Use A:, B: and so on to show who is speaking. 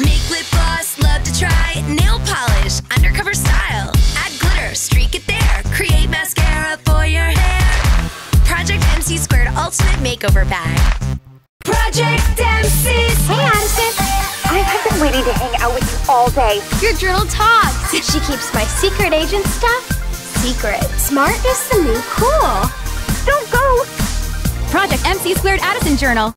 A: Make lip gloss, love to try nail polish, undercover style. Add glitter, streak it there. Create mascara for your hair. Project MC Squared Ultimate Makeover Bag. Project MC
B: Hey, Addison. I've been waiting to hang out with you all day.
C: Your journal talks. She keeps my secret agent stuff secret. Smart is the new cool.
B: Don't go!
D: Project MC Squared Addison Journal.